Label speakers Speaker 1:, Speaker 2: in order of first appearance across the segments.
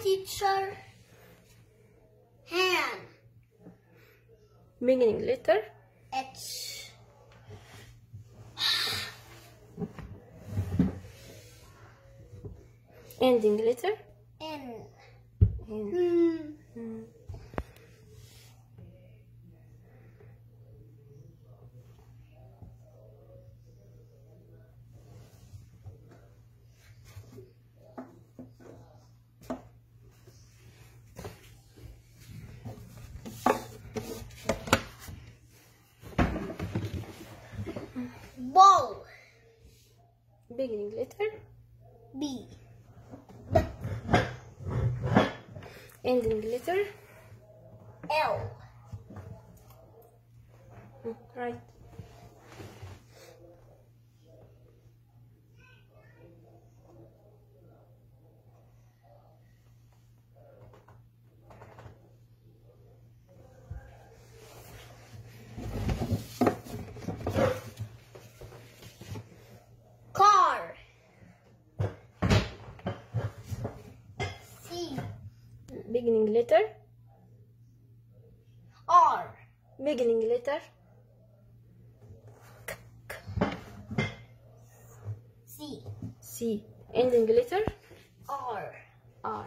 Speaker 1: Teacher. Hand.
Speaker 2: beginning letter
Speaker 1: H.
Speaker 2: ending letter
Speaker 1: N.
Speaker 2: N.
Speaker 1: Hmm.
Speaker 2: Mm.
Speaker 1: Ball.
Speaker 2: beginning letter
Speaker 1: B.
Speaker 2: ending letter
Speaker 1: L.
Speaker 2: Mm, right
Speaker 1: Car. C.
Speaker 2: beginning letter
Speaker 1: R.
Speaker 2: beginning letter
Speaker 1: C.
Speaker 2: C ending letter
Speaker 1: R.
Speaker 2: R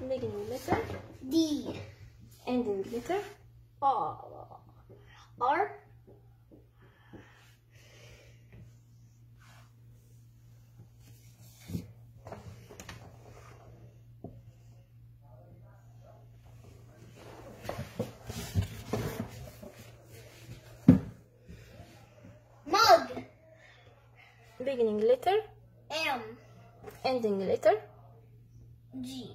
Speaker 2: beginning letter
Speaker 1: D.
Speaker 2: ending letter
Speaker 1: R. R. Mug.
Speaker 2: beginning letter
Speaker 1: M.
Speaker 2: ending letter
Speaker 1: G.